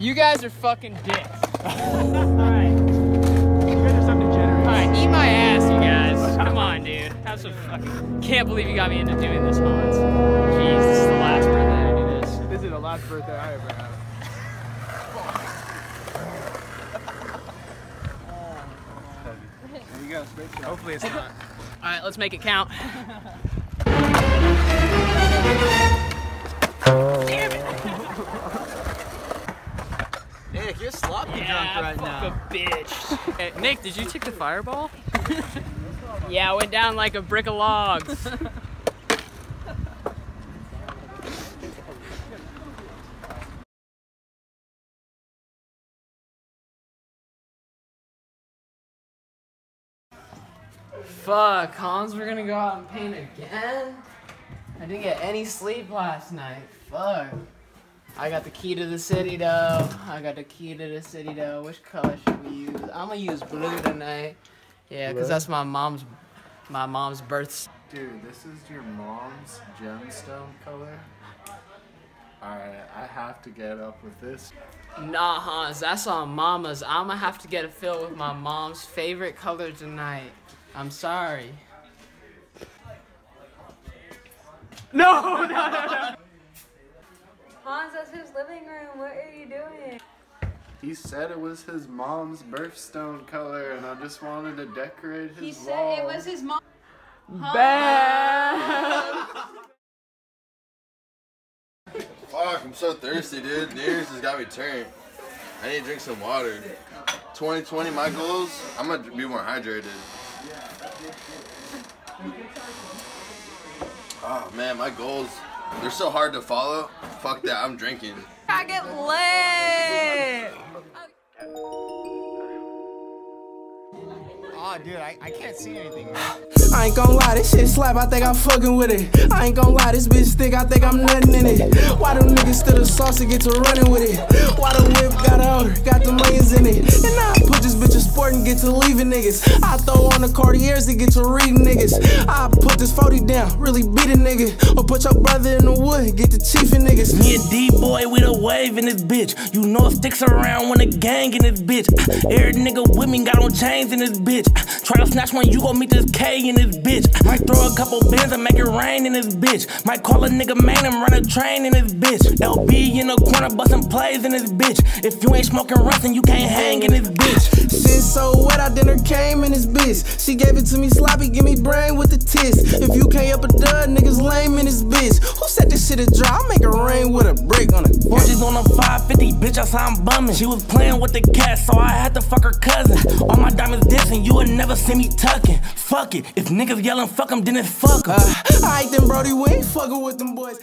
You guys are fucking dicks. Alright. You guys are some degenerates. Alright, eat my ass, you guys. Come on, dude. Have some fucking. Can't believe you got me into doing this, Hans. Jeez, this is the last birthday I do this. This is the last birthday I ever had. There you go, straight shot. Hopefully it's not. Alright, let's make it count. you're sloppy Yeah, drunk right fuck now. a bitch. Hey, Nick, did you take the fireball? yeah, I went down like a brick of logs. Fuck, Hans, we're gonna go out and paint again? I didn't get any sleep last night. Fuck. I got the key to the city though. I got the key to the city though. Which color should we use? I'm gonna use blue tonight. Yeah, cause that's my mom's my mom's birth. Dude, this is your mom's gemstone color. Alright, I have to get up with this. Nah, Hans, that's on mama's. I'm gonna have to get a fill with my mom's favorite color tonight. I'm sorry. No, no, no, no. Hans, that's his living room. What are you doing? He said it was his mom's birthstone color, and I just wanted to decorate his He said wall. it was his mom. Bam! Fuck, I'm so thirsty, dude. New Year's has got me turned. I need to drink some water. 2020, my goals, I'm gonna be more hydrated. Oh man, my goals, they're so hard to follow. Fuck that, I'm drinking. I get lit. Oh, dude, I, I can't see anything. I ain't gon' lie, this shit slap, I think I'm fucking with it. I ain't gon' lie, this bitch thick, I think I'm nutting in it. Why them niggas still the sauce and get to running with it? Why the whip got older, got the millions in it? And I put this bitch in sport and get to leaving niggas. I throw on the Cartiers and get to reading niggas. I put this 40 down, really beat a nigga. Or put your brother in the wood, get the chief in niggas. Me a D-boy with a wave in this bitch. You know it sticks around when a gang in this bitch. Every nigga with me got on chains in this bitch. Try to snatch one, you gon' meet this K in this bitch. Might throw a couple bins and make it rain in this bitch. Might call a nigga man and run a train in this bitch. LB in the corner busting plays in this bitch. If you ain't smoking rustin', you can't hang in this bitch. Shit so wet, I dinner came in this bitch. She gave it to me sloppy, give me brain with the tits. If you can't up a dud, niggas lame in this bitch. Who said this shit is dry? I make it rain with a brick 50, bitch, I saw I'm bumming. She was playing with the cat, so I had to fuck her cousin. All my diamonds dissing, you would never see me tucking. Fuck it, if niggas yelling fuck them, then it's fuck her. Uh, Alright then, Brody, we ain't fucking with them boys.